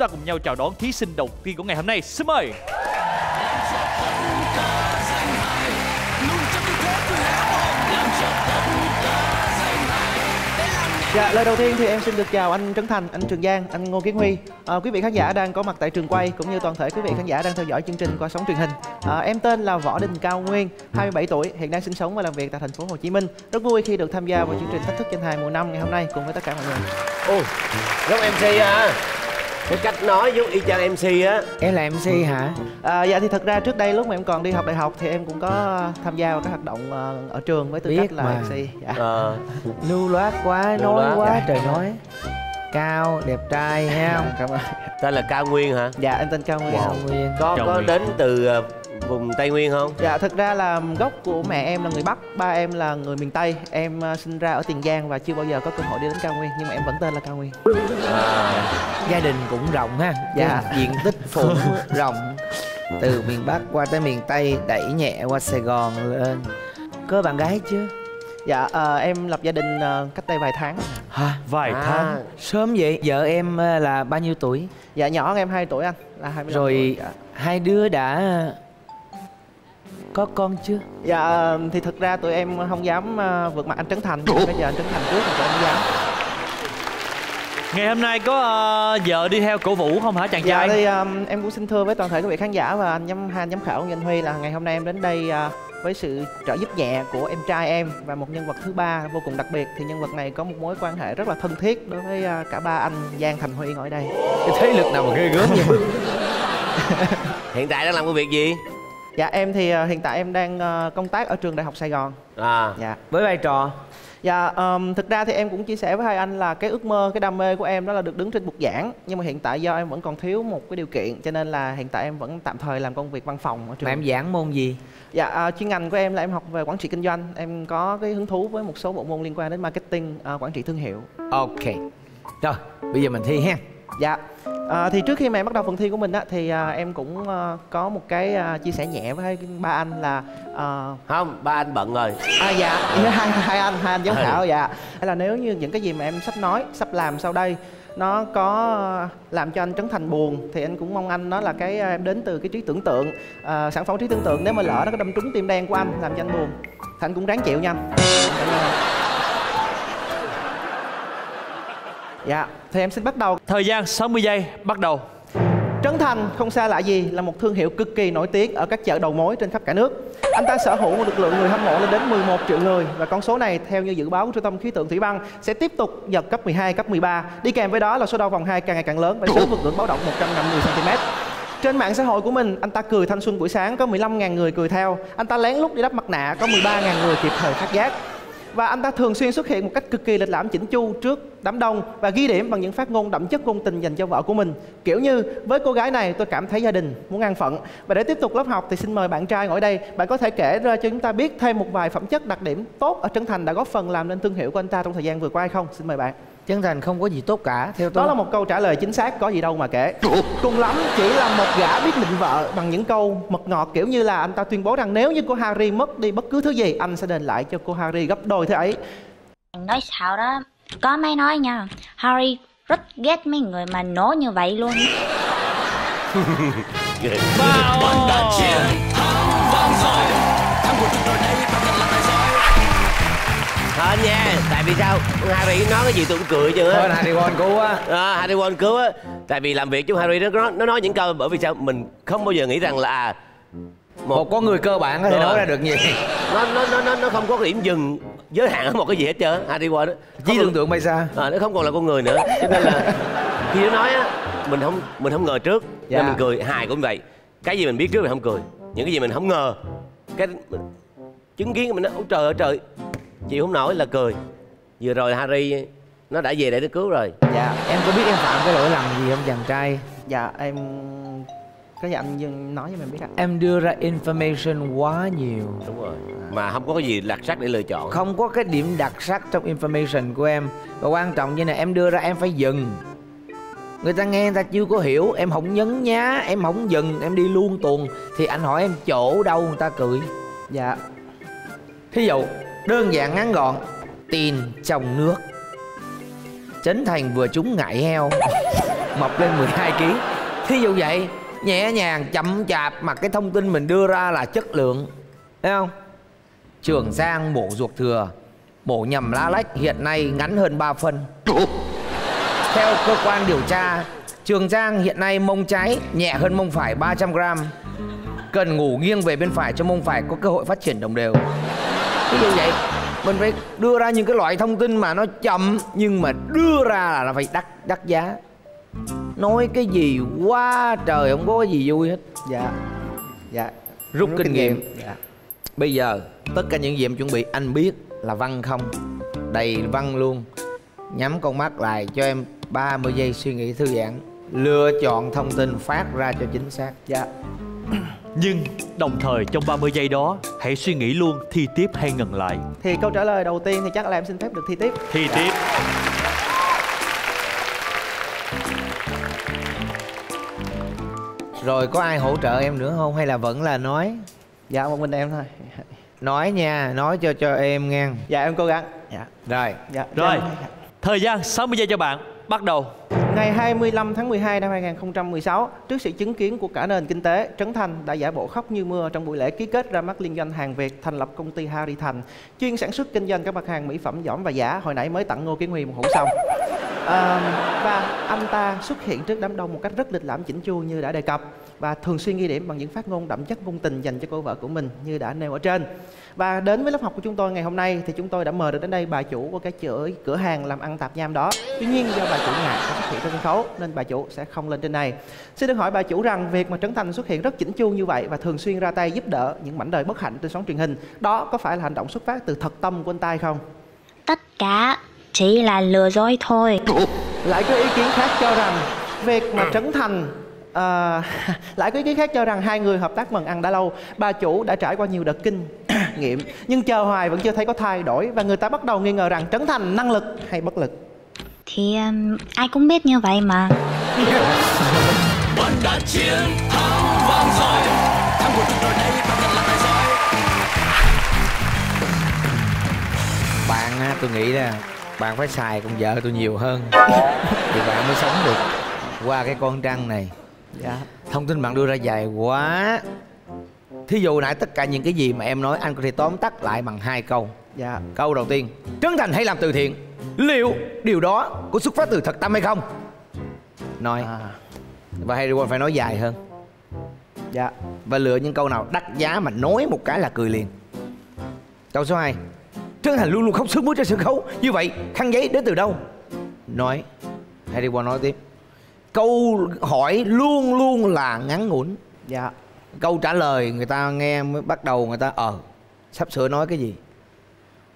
ta cùng nhau chào đón thí sinh đầu tiên của ngày hôm nay. Xin mời. Dạ, lời đầu tiên thì em xin được chào anh Trấn Thành, anh Trường Giang, anh Ngô Kiến Huy. À, Quý vị khán giả đang có mặt tại trường quay cũng như toàn thể quý vị khán giả đang theo dõi chương trình qua sóng truyền hình. À, Em tên là Võ Đình Cao Nguyên, 27 tuổi, hiện đang sinh sống và làm việc tại thành phố Hồ Chí Minh. Rất vui khi được tham gia vào chương trình Thách thức danh hài mùa năm ngày hôm nay cùng với tất cả mọi người. Ôi, giống MC à cái cách nói giống y chang MC á Em là MC hả? À, dạ thì thật ra trước đây lúc mà em còn đi học đại học thì em cũng có tham gia vào các hoạt động ờ, ở trường với tư Biết cách là mà. MC dạ. ờ Lưu loát quá, Lưu nói loát. quá trời nói Cao, đẹp trai ha không? Cảm ơn tên là cao nguyên hả Dạ em tên Cao Nguyên Cao Nguyên có có Nguyên. đến từ ờ, vùng tây nguyên không Dạ thực ra là gốc của mẹ em là người Bắc, ba em là người miền Tây Em ờ, sinh ra ở Tiền Giang và chưa bao giờ có cơ hội đi đến Cao Nguyên Nhưng mà em vẫn tên là Cao Nguyên Gia đình cũng rộng ha Dạ. Diện tích cũng rộng Từ miền Bắc qua tới miền Tây Đẩy nhẹ qua Sài Gòn lên Có bạn gái chưa? Dạ ờ, em lập gia đình ờ, cách đây vài tháng Hả? vài À, tháng Sớm vậy? Vợ em ờ, là bao nhiêu tuổi? Dạ nhỏ hơn em 2 tuổi anh là 25 Rồi tuổi. Dạ. hai đứa đã có con chưa? dạ thì thực ra tụi em không dám ờ, vượt mặt anh Trấn Thành Bây giờ anh Trấn Thành trước thì tụi em không dám ngày hôm nay có ờ, vợ đi theo cổ vũ không hả chàng Dạ trai thì um, em cũng xin thưa với toàn thể quý vị khán giả và anh giám hai anh giám khảo Nhân Huy là ngày hôm nay em đến đây à, với sự trợ giúp nhẹ của em trai em và một nhân vật thứ ba vô cùng đặc biệt thì nhân vật này có một mối quan hệ rất là thân thiết đối với à, cả ba anh Giang Thành Huy ngồi ở đây. Cái thế lực nào mà ghê gớm vậy? hiện tại đang làm công việc gì Dạ em thì à, hiện tại em đang à, công tác ở trường Đại học Sài Gòn. à Dạ. Với vai trò Dạ, um, thực ra thì em cũng chia sẻ với hai anh là cái ước mơ, cái đam mê của em đó là được đứng trên bục giảng Nhưng mà hiện tại do em vẫn còn thiếu một cái điều kiện cho nên là hiện tại em vẫn tạm thời làm công việc văn phòng ở trường mà em giảng môn gì? Dạ, à, chuyên ngành của em là em học về quản trị kinh doanh. Em có cái hứng thú với một số bộ môn liên quan đến marketing, à, quản trị thương hiệu. Ok Rồi, bây giờ mình thi ha Dạ. À, thì trước khi mà em bắt đầu phần thi của mình á, thì à, em cũng à, có một cái à, chia sẻ nhẹ với ba anh là à, không ba anh bận rồi. À dạ. Hai hai anh hai anh giám khảo dạ. Hay là nếu như những cái gì mà em sắp nói sắp làm sau đây nó có làm cho anh Trấn Thành buồn thì anh cũng mong anh đó là cái em đến từ cái trí tưởng tượng à, sản phẩm trí tưởng tượng. Nếu mà lỡ nó có đâm trúng tim đen của anh làm cho anh buồn thì anh cũng ráng chịu nha Cảm ơn. Dạ thì em xin bắt đầu thời gian 60 giây bắt đầu Trấn Thành không xa lạ gì là một thương hiệu cực kỳ nổi tiếng ở các chợ đầu mối trên khắp cả nước. Anh ta sở hữu một lực lượng người hâm mộ lên đến 11 triệu người và con số này theo như dự báo của Trung tâm Khí tượng Thủy văn sẽ tiếp tục giật cấp 12, cấp 13. Đi kèm với đó là số đo vòng 2 càng ngày càng lớn và sớm vượt ngưỡng báo động 150 cm. Trên mạng xã hội của mình, anh ta cười thanh xuân buổi sáng có 15.000 người cười theo. Anh ta lén lút đi đắp mặt nạ có 13.000 người kịp thời phát giác và anh ta thường xuyên xuất hiện một cách cực kỳ lịch lãm chỉnh chu trước đám đông và ghi điểm bằng những phát ngôn đậm chất ngôn tình dành cho vợ của mình. Kiểu như, với cô gái này tôi cảm thấy gia đình muốn an phận. Và để tiếp tục lớp học thì xin mời bạn trai ngồi đây. Bạn có thể kể ra cho chúng ta biết thêm một vài phẩm chất đặc điểm tốt ở Trấn Thành đã góp phần làm nên thương hiệu của anh ta trong thời gian vừa qua hay không? Xin mời bạn. Chân thành không có gì tốt cả Theo tôi. Đó là một câu trả lời chính xác có gì đâu mà kể. Cùng lắm chỉ là một gã biết định vợ bằng những câu mật ngọt kiểu như là anh ta tuyên bố rằng nếu như cô Harry mất đi bất cứ thứ gì anh sẽ đền lại cho cô Harry gấp đôi thứ ấy. Nói sao đó. Có mấy nói nha Harry rất ghét mấy người mà nổ như vậy luôn Hên nha. Tại vì sao? Harry nói cái gì tôi cũng cười chứ. Thôi Harry Potter cứu á. À, Harry Potter cứu á. Tại vì làm việc với Harry nó, nó, nó nói những câu bởi vì sao? Mình không bao giờ nghĩ rằng là à, Một con người cơ bản có thể nói ra được gì? Nó, nó, nó, nó, nó không có điểm dừng giới hạn ở một cái gì hết trơn. Harry Potter Chỉ Không tưởng tượng bay xa. À, nó không còn là con người nữa. Cho nên là khi nó nói á mình không mình không ngờ trước. Dạ. nên mình cười. Hài cũng vậy. Cái gì mình biết trước mình không cười. Những cái gì mình không ngờ cái chứng kiến mình nói ôi trời ơi trời chịu không nổi là cười. Vừa rồi Harry nó đã về để nó cứu rồi. Dạ Em có biết em phạm cái lỗi lầm gì không chàng trai? Dạ em cái gì anh Dương nói cho mình biết ạ. Em đưa ra information quá nhiều. Đúng rồi mà không có cái gì đặc sắc để lựa chọn. Không có cái điểm đặc sắc trong information của em. Và quan trọng như này em đưa ra em phải dừng. Người ta nghe người ta chưa có hiểu Em không nhấn nhá Em không dừng Em đi luôn tuần. Thì anh hỏi em chỗ đâu người ta cười. Dạ. Thí dụ đơn giản ngắn gọn Tiền trong nước. Trấn Thành vừa trúng ngại heo mập lên 12 kg thí dụ vậy, nhẹ nhàng chậm chạp mà cái thông tin mình đưa ra là chất lượng. Thấy không? Trường giang mổ ruột thừa, mổ nhầm lá lách hiện nay ngắn hơn 3 phân. Theo cơ quan điều tra, trường giang hiện nay mông trái nhẹ hơn mông phải 300 gram. Cần ngủ nghiêng về bên phải cho mông phải có cơ hội phát triển đồng đều ví dụ vậy? Mình phải đưa ra những cái loại thông tin mà nó chậm nhưng mà đưa ra là nó phải đắt đắt giá. Nói cái gì quá trời không có cái gì vui hết. Dạ. Dạ. Rút kinh nghiệm. dạ. Bây giờ tất cả những gì em chuẩn bị anh biết là văn không? Đầy văn luôn. Nhắm con mắt lại cho em 30 giây suy nghĩ thư giãn. Lựa chọn thông tin phát ra cho chính xác. Dạ Nhưng đồng thời trong 30 giây đó Hãy suy nghĩ luôn thi tiếp hay ngừng lại. Thì câu trả lời đầu tiên thì chắc là em xin phép được thi tiếp. Thi tiếp. Rồi có ai hỗ trợ em nữa không? Hay là vẫn là nói? Dạ một mình em thôi. Nói nha nói cho cho em nghe. Dạ em cố gắng. Dạ rồi. Dạ Rồi Em- Thời gian 60 giây cho bạn Bắt đầu Ngày 25 tháng 12 năm 2016, trước sự chứng kiến của cả nền kinh tế, Trấn Thành đã giả bộ khóc như mưa trong buổi lễ ký kết ra mắt liên doanh hàng Việt thành lập công ty Harry Thành, chuyên sản xuất kinh doanh các mặt hàng mỹ phẩm giỏm và giả. Hồi nãy mới tặng Ngô Kiến Huy một hũ xong. À, và anh ta xuất hiện trước đám đông một cách rất lịch lãm chỉnh chu như đã đề cập và thường xuyên ghi điểm bằng những phát ngôn đậm chất ngôn tình dành cho cô vợ của mình như đã nêu ở trên. Và đến với lớp học của chúng tôi ngày hôm nay thì chúng tôi đã mời được đến đây bà chủ của cái chợ cửa hàng làm ăn tạp nham đó. Tuy nhiên do bà chủ ngại có xuất hiện trên sân khấu nên bà chủ sẽ không lên trên này. Xin được hỏi bà chủ rằng việc mà Trấn Thành xuất hiện rất chỉnh chu như vậy và thường xuyên ra tay giúp đỡ những mảnh đời bất hạnh trên sóng truyền hình, đó có phải là hành động xuất phát từ thật tâm của anh ta hay không? Tất cả chỉ là lừa dối thôi. Lại có ý kiến khác cho rằng việc mà Trấn Thành à, lại có ý kiến khác cho rằng hai người hợp tác mần ăn đã lâu bà chủ đã trải qua nhiều đợt kinh nghiệm nhưng chờ hoài vẫn chưa thấy có thay đổi và người ta bắt đầu nghi ngờ rằng Trấn Thành năng lực hay bất lực. Thì um, ai cũng biết như vậy mà. bạn á tôi nghĩ là bạn phải xài con vợ tôi nhiều hơn thì bạn mới sống được. Qua cái con trăng này dạ. thông tin bạn đưa ra dài quá. Thí dụ nãy tất cả những cái gì mà em nói anh có thể tóm tắt lại bằng hai câu. Dạ. Câu đầu tiên trấn thành hay làm từ thiện. Liệu điều đó có xuất phát từ thật tâm hay không? Nói. À, và Potter phải nói dài hơn. Dạ. Và lựa những câu nào đắt giá mà nói một cái là cười liền. Câu số 2 Trấn Thành luôn luôn không sức mướt trên sân khấu. Như vậy khăn giấy đến từ đâu? Nói Harry Potter nói tiếp. Câu hỏi luôn luôn là ngắn ngủn. Dạ. Câu trả lời người ta nghe mới bắt đầu người ta Ờ sắp sửa nói cái gì?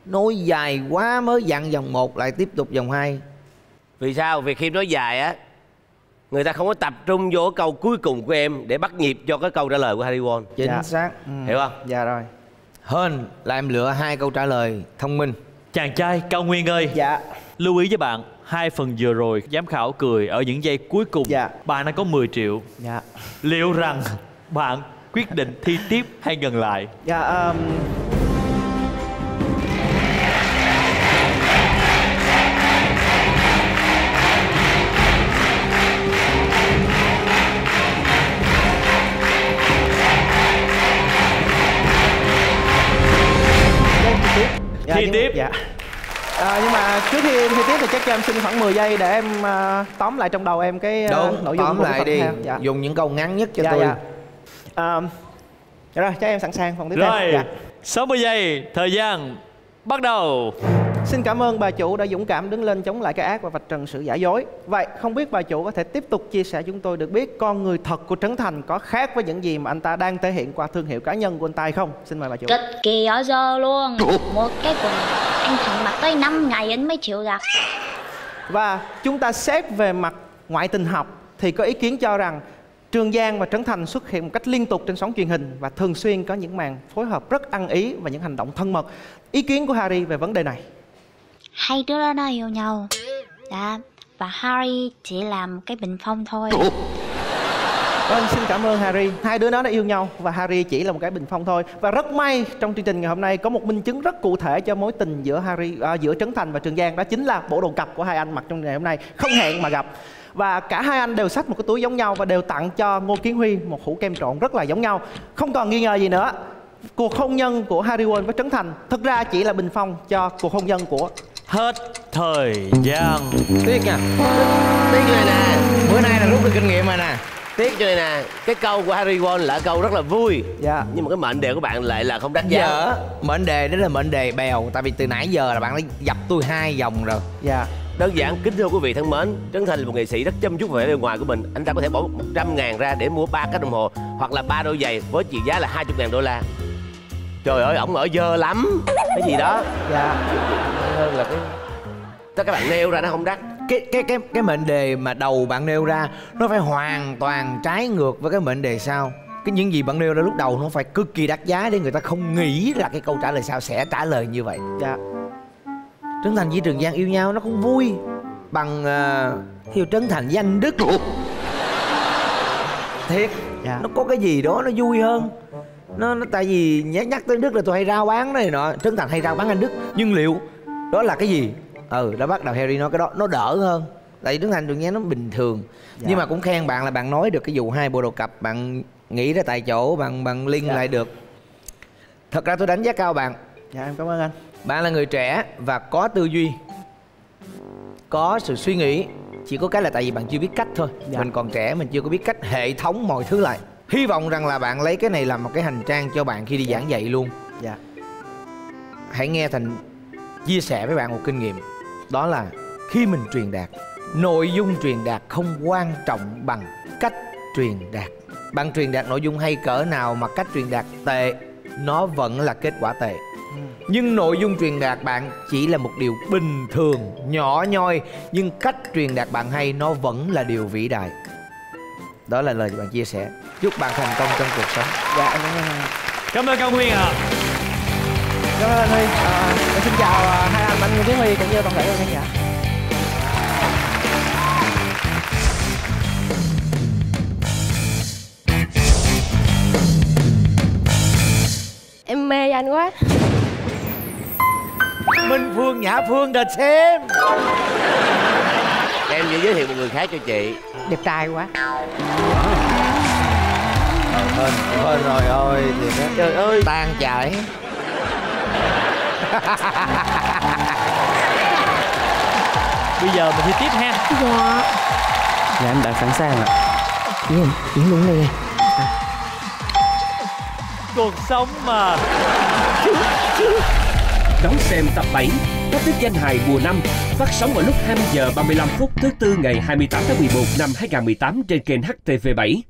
Nói dài quá mới dặn dòng một lại tiếp tục dòng hai. Vì sao? Vì khi nói dài á Người ta không có tập trung vô câu cuối cùng của em Để bắt nhịp cho cái câu trả lời của Harry Potter. Chính Dạ. xác. Ừ. Hiểu không? dạ rồi Hơn là em lựa hai câu trả lời thông minh. Chàng trai Cao Nguyên ơi. Dạ. Lưu ý với bạn Hai phần vừa rồi giám khảo cười ở những giây cuối cùng. Dạ. Bạn đã có 10 triệu. Dạ. Liệu rằng bạn quyết định thi tiếp hay ngừng lại? Dạ um, trước khi em thi tiếp thì chắc cho em xin khoảng 10 giây để em à, tóm lại trong đầu em cái à, Đúng nội dung tóm của lại đi theo. Dạ. Dùng những câu ngắn nhất cho dạ, tôi dạ. À, dạ rồi, chắc em sẵn sàng phòng tiếp Rồi theo. Dạ. 60 giây Thời gian Bắt đầu Xin cảm ơn bà chủ đã dũng cảm đứng lên chống lại cái ác và vạch trần sự giả dối. Vậy không biết bà chủ có thể tiếp tục chia sẻ chúng tôi được biết con người thật của Trấn Thành có khác với những gì mà anh ta đang thể hiện qua thương hiệu cá nhân của anh ta hay không? Xin mời bà chủ. Cực kỳ ở dơ luôn. Một cái quần anh Thành mặc tới 5 ngày anh mới chịu giặt. Và chúng ta xét về mặt ngoại tình học thì có ý kiến cho rằng Trường Giang và Trấn Thành xuất hiện một cách liên tục trên sóng truyền hình và thường xuyên có những màn phối hợp rất ăn ý và những hành động thân mật. Ý kiến của Harry về vấn đề này. Hai đứa đó yêu nhau. Dạ. Và Harry chỉ làm cái bình phong thôi. Vâng, xin cảm ơn Harry. Hai đứa nó đã yêu nhau và Harry chỉ là một cái bình phong thôi. Và rất may trong chương trình ngày hôm nay có một minh chứng rất cụ thể cho mối tình giữa Harry à, giữa Trấn Thành và Trường Giang đó chính là bộ đồ cặp của hai anh mặc trong ngày hôm nay không hẹn mà gặp. Và cả hai anh đều xách một cái túi giống nhau và đều tặng cho Ngô Kiến Huy một hũ kem trộn rất là giống nhau. Không còn nghi ngờ gì nữa. Cuộc hôn nhân của Harry Won với Trấn Thành thực ra chỉ là bình phong cho cuộc hôn nhân của Hết thời gian. Tiếc nha. Tiếc này nè. Bữa nay là rút được kinh nghiệm rồi nè. Tiếc cho này nè. Cái câu của Harry Won là câu rất là vui. Dạ. nhưng mà cái mệnh đề của bạn lại là không đắt giá. Giờ mệnh đề đó là mệnh đề bèo. Tại vì từ nãy giờ là bạn đã dập tôi hai vòng rồi. Dạ. đơn giản kính thưa quý vị thân mến trấn thành là một nghệ sĩ rất chăm chút về vẻ bề ngoài của mình. Anh ta có thể bỏ 100 ngàn ra để mua ba cái đồng hồ hoặc là ba đôi giày với trị giá là 20 ngàn đô la. Trời ơi ổng ở dơ lắm. Cái gì đó. Dạ. Hơn là cái tất các bạn nêu ra nó không đắt. Cái cái cái cái mệnh đề mà đầu bạn nêu ra nó phải hoàn toàn trái ngược với cái mệnh đề sau. Cái những gì bạn nêu ra lúc đầu nó phải cực kỳ đắt giá để người ta không nghĩ là cái câu trả lời sau sẽ trả lời như vậy. Dạ. Trấn Thành với Trường Giang yêu nhau nó cũng vui bằng uh, yêu Trấn Thành với anh Đức thiệt Dạ. nó có cái gì đó nó vui hơn. Nó, nó tại vì nhắc nhắc tới Đức là tôi hay rao bán này nọ. Trấn Thành hay rao bán anh Đức nhưng liệu đó là cái gì? Ừ đã bắt đầu Harry nói cái đó. Nó đỡ hơn. Tại vì Trấn Thành Trường Giang nó bình thường. Dạ. nhưng mà cũng khen bạn là bạn nói được cái vụ hai bộ đồ cặp. Bạn nghĩ ra tại chỗ bạn bạn liên Dạ. lại được. Thật ra tôi đánh giá cao bạn. Dạ em cảm ơn anh. bạn là người trẻ và có tư duy Có sự suy nghĩ. Chỉ có cái là tại vì bạn chưa biết cách thôi. Dạ. Mình còn trẻ mình chưa có biết cách hệ thống mọi thứ lại. Hy vọng rằng là bạn lấy cái này làm một cái hành trang cho bạn khi đi giảng dạy luôn. Dạ. Hãy nghe Thành chia sẻ với bạn một kinh nghiệm. Đó là khi mình truyền đạt Nội dung truyền đạt không quan trọng bằng cách truyền đạt. Bạn truyền đạt nội dung hay cỡ nào mà cách truyền đạt tệ Nó vẫn là kết quả tệ. Nhưng nội dung truyền đạt bạn chỉ là một điều bình thường nhỏ nhoi nhưng cách truyền đạt bạn hay nó vẫn là điều vĩ đại. Đó là lời bạn chia sẻ. Chúc bạn thành công trong cuộc sống. Dạ em cảm ơn anh. Cảm ơn Cao Nguyên ạ Cảm ơn anh Huy. À, em xin chào à, hai anh anh Nguyễn Tiến Huy cũng như toàn thể các khán giả. Em mê anh quá. Minh phương nhã phương the xem em chỉ giới thiệu một người khác cho chị. Đẹp trai quá. Hên hên rồi ôi thì đó. Trời ơi. Tan chảy Bây giờ mình thi tiếp ha. Dạ. Dạ em đã sẵn sàng ạ. Diễn, diễn luôn này. Nè Cuộc sống mà. Đón xem tập 7 Thách thức danh hài mùa 5 phát sóng vào lúc 20 giờ 35 phút thứ tư ngày 28 tháng 11 năm 2018 trên kênh HTV7.